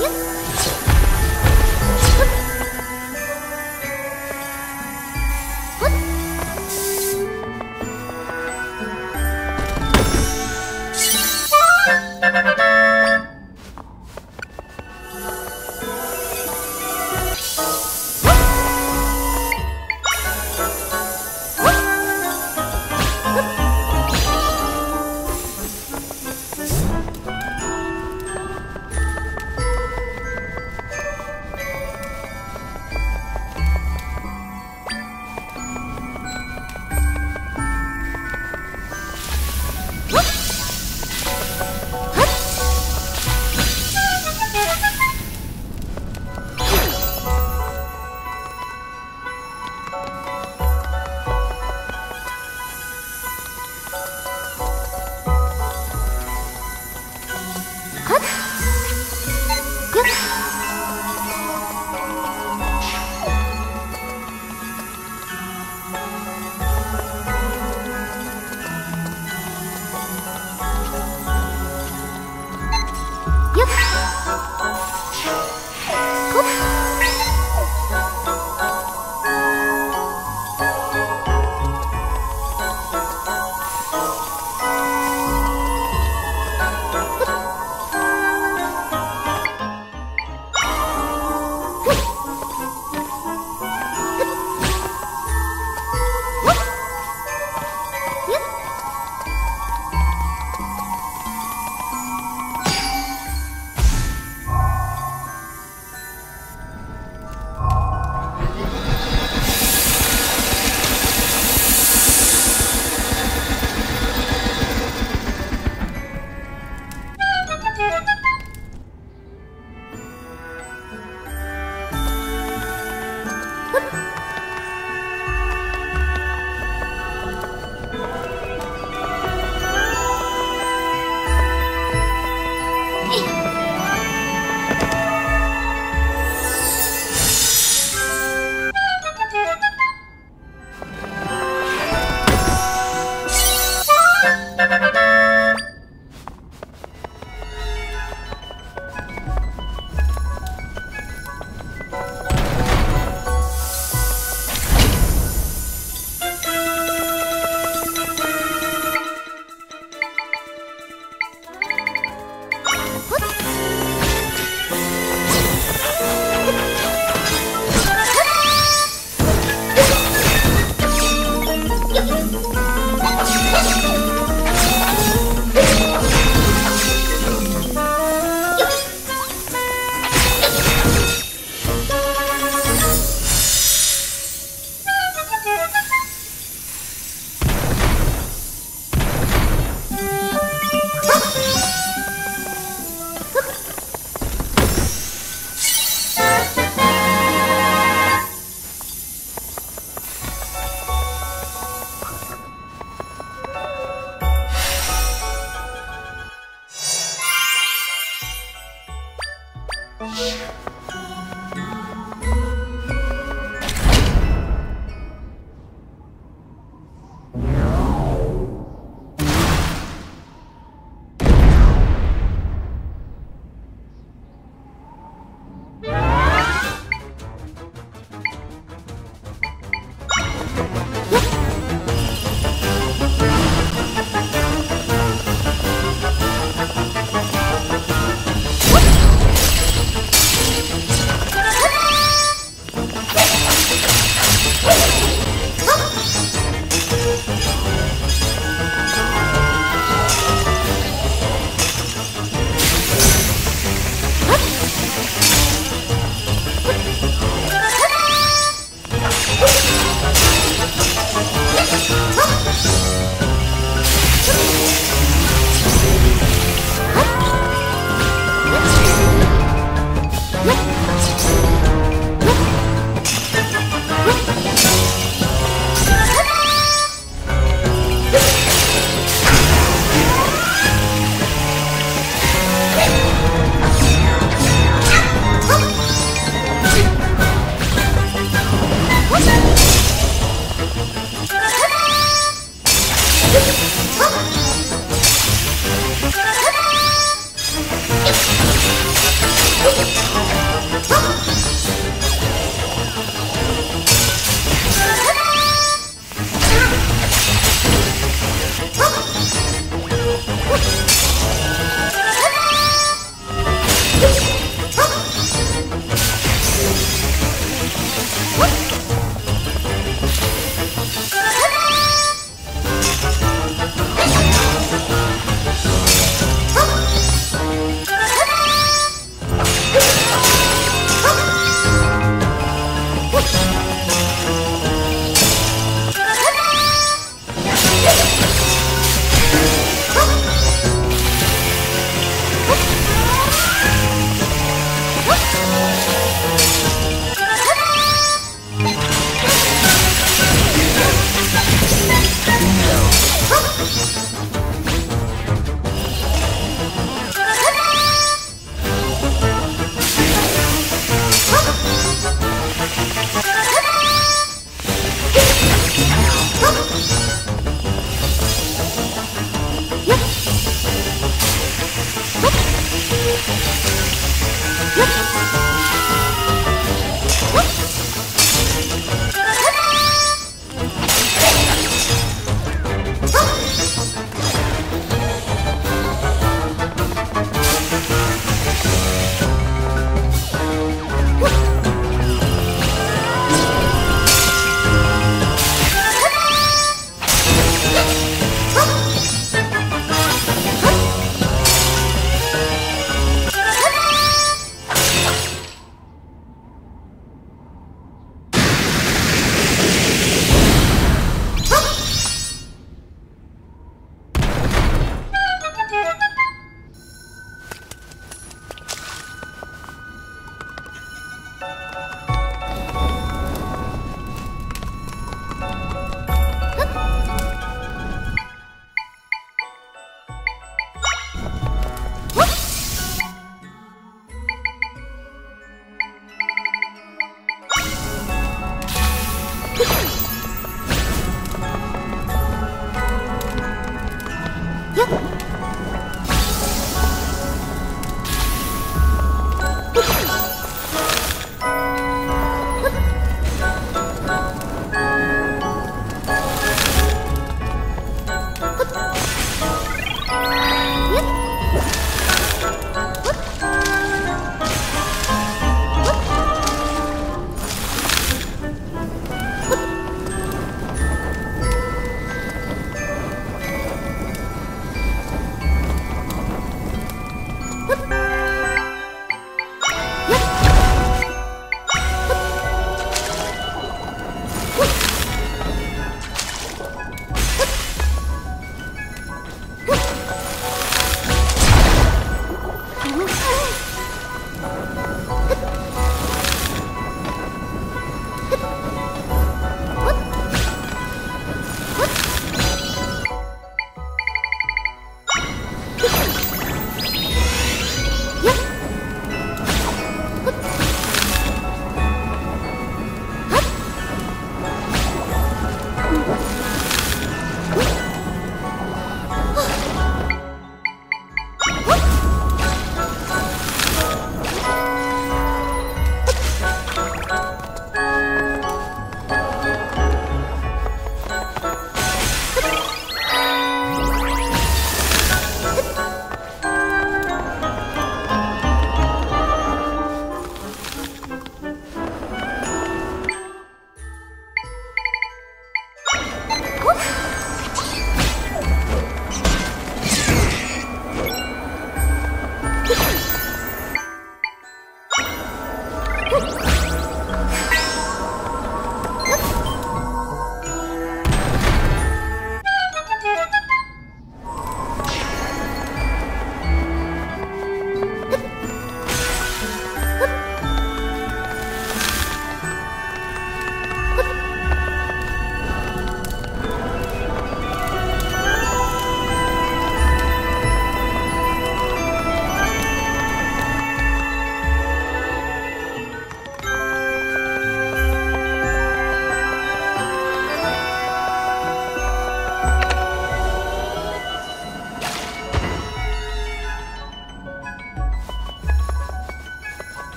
行